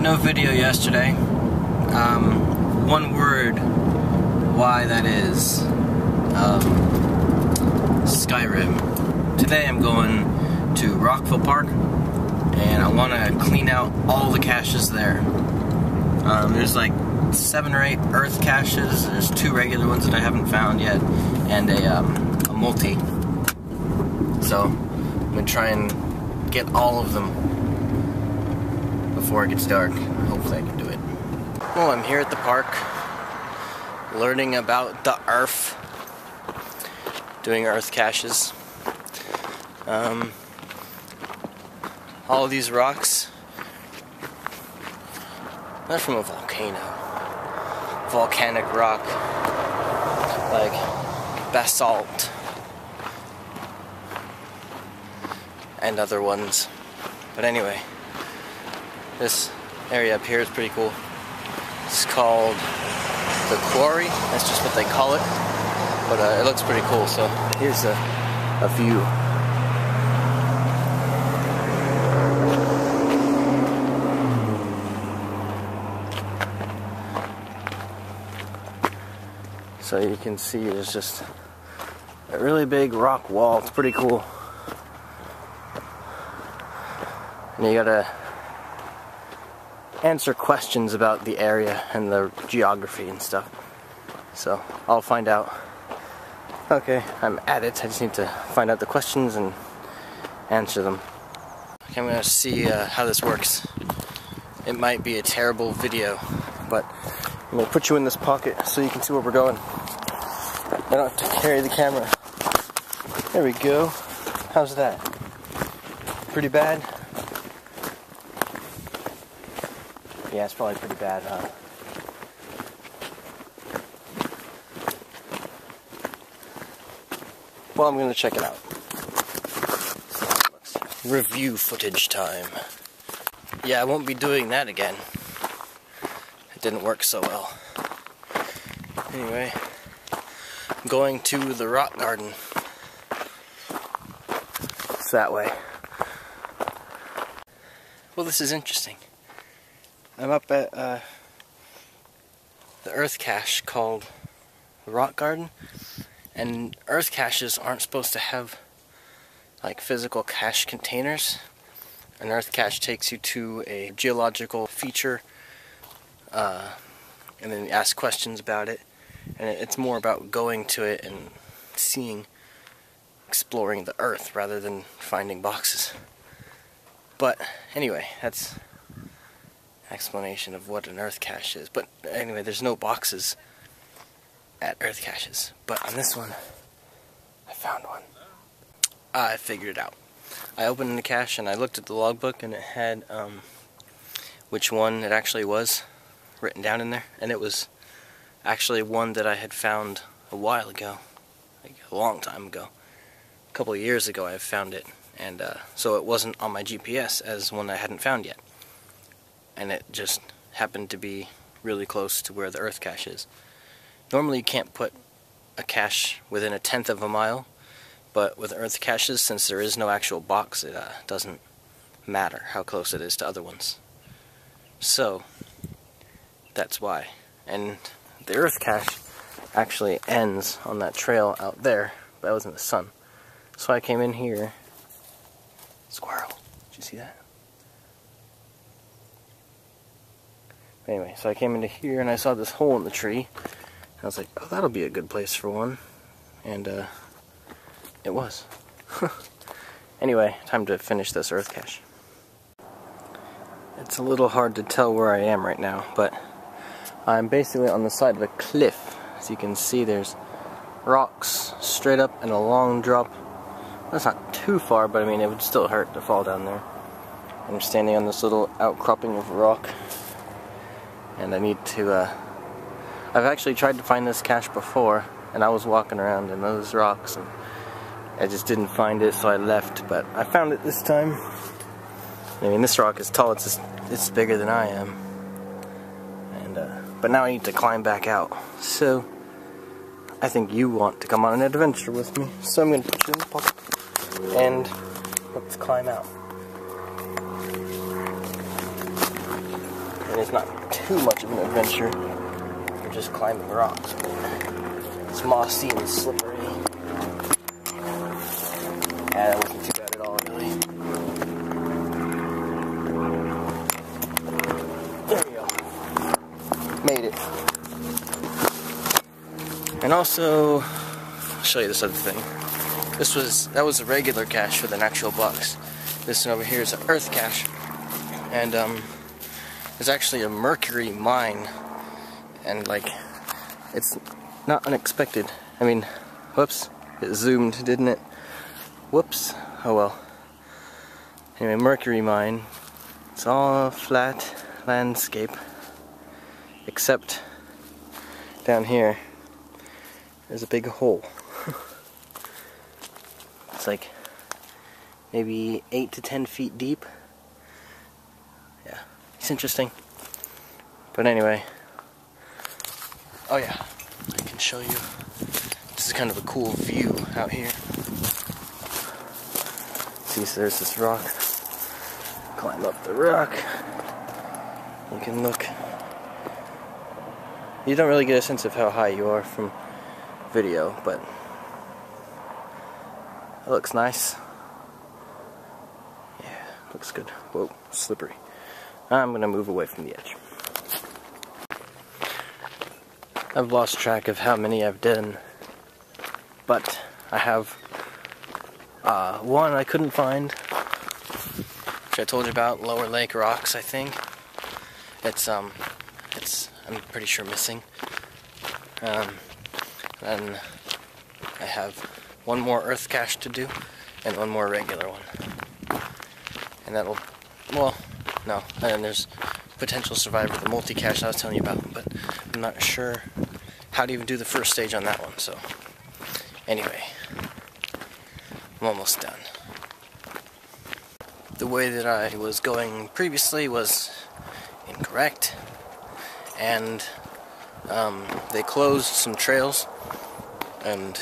no video yesterday. Um, one word why that is. Um, Skyrim. Today I'm going to Rockville Park and I want to clean out all the caches there. Um, there's like seven or eight earth caches, there's two regular ones that I haven't found yet, and a, um, a multi. So I'm going to try and get all of them before it gets dark. Hopefully I can do it. Well, I'm here at the park learning about the earth, doing earth caches. Um, all these rocks, they're from a volcano. Volcanic rock, like basalt and other ones. But anyway, this area up here is pretty cool. It's called the quarry. That's just what they call it. But uh, it looks pretty cool. So here's a, a view. So you can see there's just a really big rock wall. It's pretty cool. And you gotta answer questions about the area and the geography and stuff. So I'll find out. Okay, I'm at it. I just need to find out the questions and answer them. Okay, I'm gonna see uh, how this works. It might be a terrible video, but I'm gonna put you in this pocket so you can see where we're going. I don't have to carry the camera. There we go. How's that? Pretty bad? Yeah, it's probably pretty bad, huh? Well, I'm gonna check it out. Review footage time. Yeah, I won't be doing that again. It didn't work so well. Anyway, I'm going to the rock garden. It's that way. Well, this is interesting. I'm up at uh, the earth cache called the Rock Garden, and earth caches aren't supposed to have like physical cache containers. An earth cache takes you to a geological feature, uh, and then ask questions about it, and it's more about going to it and seeing, exploring the earth rather than finding boxes. But anyway, that's explanation of what an earth cache is. But anyway, there's no boxes at earth caches. But on this one, I found one. I figured it out. I opened the cache and I looked at the logbook and it had um, which one it actually was written down in there. And it was actually one that I had found a while ago, like a long time ago. A couple years ago I found it. And uh, so it wasn't on my GPS as one I hadn't found yet and it just happened to be really close to where the earth cache is. Normally you can't put a cache within a tenth of a mile, but with earth caches, since there is no actual box, it uh, doesn't matter how close it is to other ones. So, that's why. And the earth cache actually ends on that trail out there, but that was in the sun. So I came in here. Squirrel. Did you see that? Anyway, so I came into here and I saw this hole in the tree. I was like, oh, that'll be a good place for one. And, uh, it was. anyway, time to finish this earth cache. It's a little hard to tell where I am right now, but I'm basically on the side of a cliff. As you can see, there's rocks straight up and a long drop. That's not too far, but I mean, it would still hurt to fall down there. I'm standing on this little outcropping of rock and I need to uh, I've actually tried to find this cache before and I was walking around in those rocks and I just didn't find it so I left but I found it this time. I mean this rock is tall it's just, it's bigger than I am and uh, but now I need to climb back out. So I think you want to come on an adventure with me. So I'm gonna put you in the pocket and let's climb out it's not too much of an adventure. You're just climbing rocks. It's mossy and slippery. Yeah, it wasn't too bad at all, really. There we go. Made it. And also, I'll show you this other thing. This was that was a regular cache for an actual box. This one over here is an earth cache, and um, there's actually a mercury mine, and like it's not unexpected. I mean, whoops, it zoomed, didn't it? Whoops. Oh well. Anyway, mercury mine. It's all flat landscape, except down here. There's a big hole. it's like maybe 8 to 10 feet deep. Interesting. But anyway, oh yeah, I can show you. This is kind of a cool view out here. See, so there's this rock. Climb up the rock. You can look. You don't really get a sense of how high you are from video, but it looks nice. Yeah, looks good. Whoa, slippery. I'm gonna move away from the edge. I've lost track of how many I've done, but I have uh, one I couldn't find, which I told you about, Lower Lake Rocks, I think. It's um, it's I'm pretty sure missing. Um, and I have one more earth cache to do and one more regular one. And that'll, well, no. And there's potential survivor, the multi-cache I was telling you about, but I'm not sure how to even do the first stage on that one, so anyway, I'm almost done. The way that I was going previously was incorrect, and um, they closed some trails and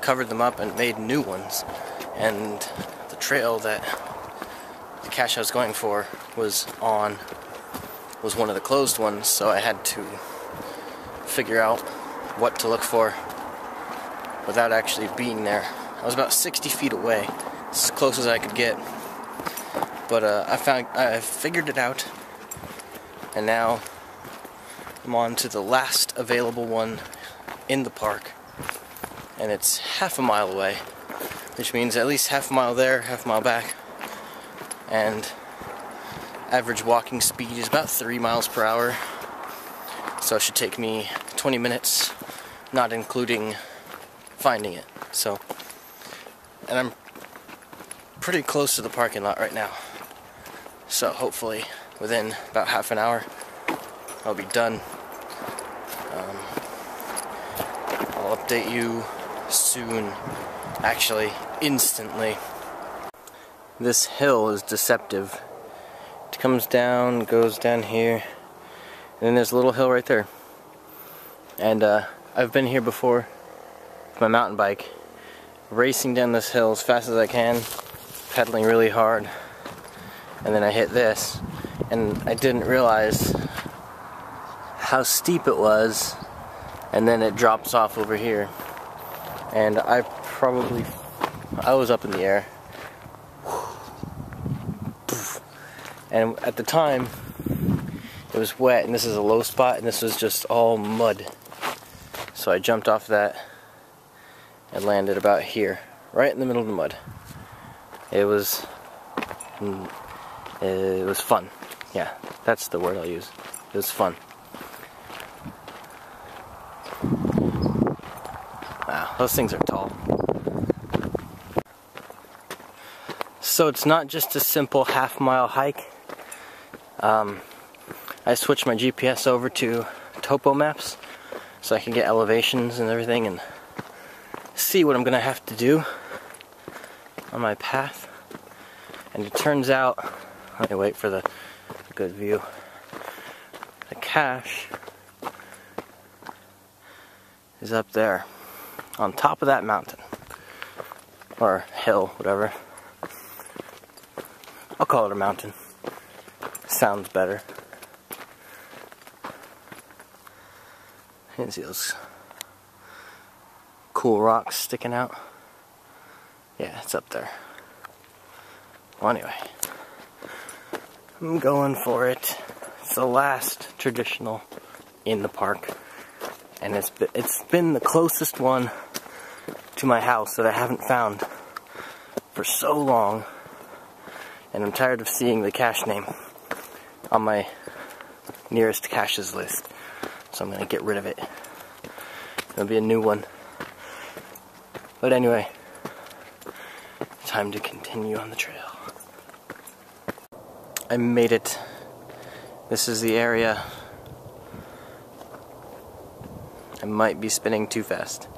covered them up and made new ones. And the trail that the cache I was going for was on was one of the closed ones, so I had to figure out what to look for without actually being there. I was about 60 feet away, as close as I could get. But uh, I found I figured it out, and now I'm on to the last available one in the park and it's half a mile away, which means at least half a mile there, half a mile back, and average walking speed is about three miles per hour. So it should take me 20 minutes, not including finding it. So, and I'm pretty close to the parking lot right now. So hopefully within about half an hour, I'll be done. Um, I'll update you soon. Actually, instantly. This hill is deceptive. It comes down, goes down here, and then there's a little hill right there. And uh, I've been here before with my mountain bike, racing down this hill as fast as I can, pedaling really hard, and then I hit this, and I didn't realize how steep it was, and then it drops off over here and I probably I was up in the air and at the time it was wet and this is a low spot and this was just all mud. So I jumped off that and landed about here right in the middle of the mud. It was mm, it was fun. Yeah that's the word I'll use. It was fun. Wow, Those things are tall. So it's not just a simple half mile hike. Um, I switched my GPS over to topo maps so I can get elevations and everything and see what I'm gonna have to do on my path. And it turns out, let me wait for the good view. The cache is up there on top of that mountain or hill, whatever. I'll call it a mountain. Sounds better. You can see those cool rocks sticking out? Yeah, it's up there. Well, anyway, I'm going for it. It's the last traditional in the park, and it's been, it's been the closest one to my house that I haven't found for so long, and I'm tired of seeing the cache name on my nearest caches list, so I'm gonna get rid of it. It'll be a new one. But anyway, time to continue on the trail. I made it. This is the area. I might be spinning too fast.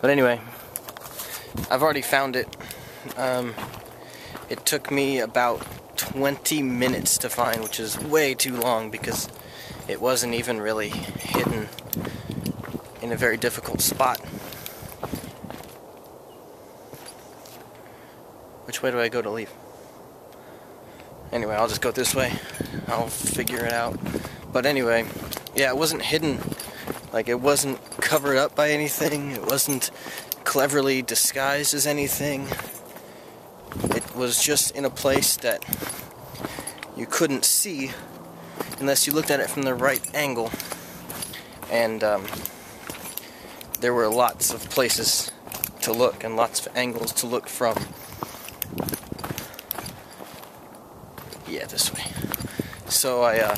But anyway, I've already found it. Um, it took me about 20 minutes to find, which is way too long because it wasn't even really hidden in a very difficult spot. Which way do I go to leave? Anyway, I'll just go this way. I'll figure it out. But anyway, yeah, it wasn't hidden. Like, it wasn't covered up by anything. It wasn't cleverly disguised as anything. It was just in a place that you couldn't see unless you looked at it from the right angle. And um, there were lots of places to look and lots of angles to look from. Yeah, this way. So I, uh,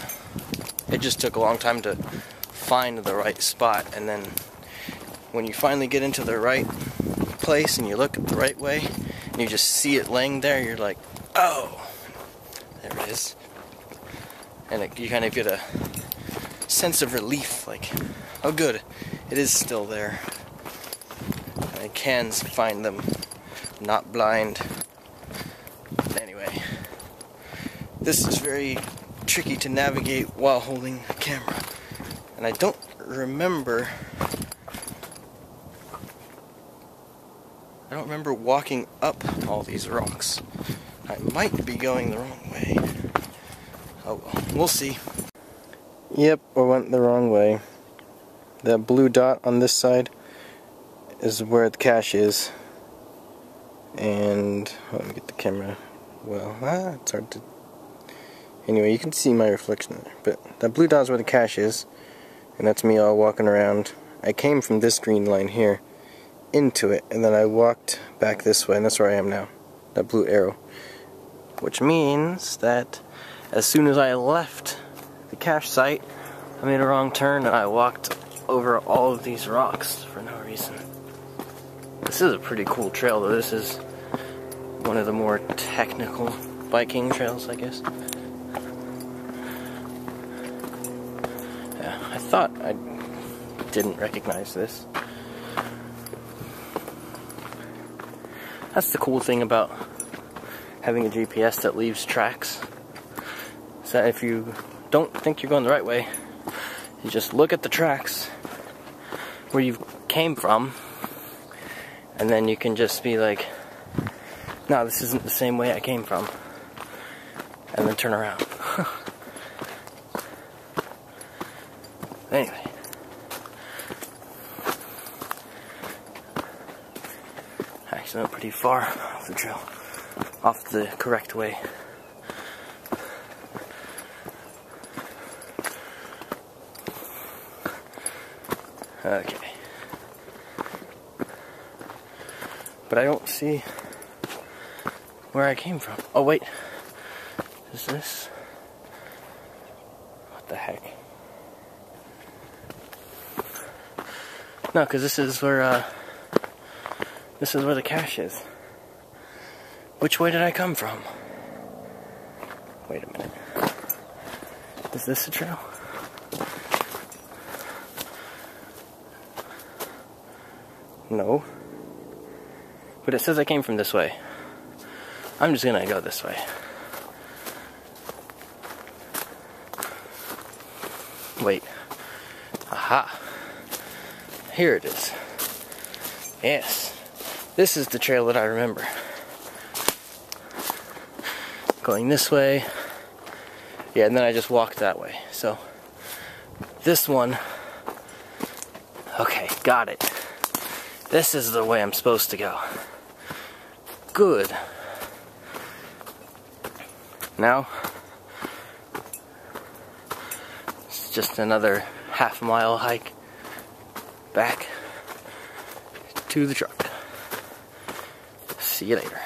it just took a long time to find the right spot, and then when you finally get into the right place and you look the right way, and you just see it laying there, you're like, oh, is. And it, you kind of get a sense of relief, like, oh good, it is still there. And I can find them, not blind. Anyway, this is very tricky to navigate while holding a camera. And I don't remember I don't remember walking up all these rocks. I might be going the wrong way. Oh well, we'll see. Yep, I went the wrong way. That blue dot on this side is where the cache is. And let me get the camera. Well, ah, it's hard to. Anyway, you can see my reflection there. But that blue dot is where the cache is, and that's me all walking around. I came from this green line here into it, and then I walked back this way, and that's where I am now. That blue arrow. Which means that as soon as I left the cache site, I made a wrong turn and I walked over all of these rocks for no reason. This is a pretty cool trail, though. This is one of the more technical biking trails, I guess. Yeah, I thought I didn't recognize this. That's the cool thing about having a GPS that leaves tracks. So if you don't think you're going the right way, you just look at the tracks where you came from, and then you can just be like, no, this isn't the same way I came from. And then turn around. anyway. Actually, went pretty far off the trail, off the correct way. Okay. But I don't see where I came from. Oh, wait. Is this? What the heck? No, because this is where, uh, this is where the cache is. Which way did I come from? Wait a minute. Is this a trail? No. But it says I came from this way. I'm just gonna go this way. Wait. Aha. Here it is. Yes. This is the trail that I remember. Going this way. Yeah, and then I just walked that way. So, this one Okay, got it. This is the way I'm supposed to go. Good. Now, it's just another half mile hike back to the truck. See you later.